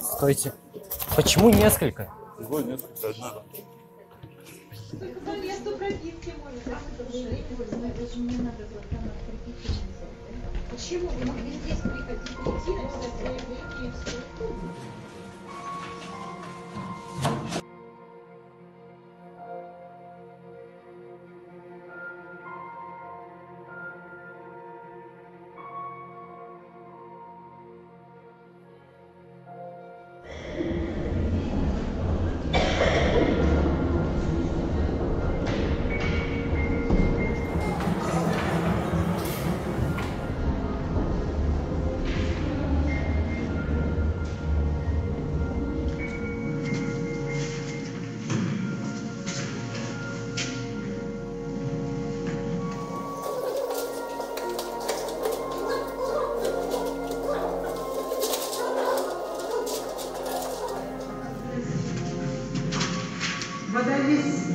Стойте. Почему несколько? Другой несколько, одна. Почему? Вы могли здесь приходить, прийти, написать заявление и все. Вода весь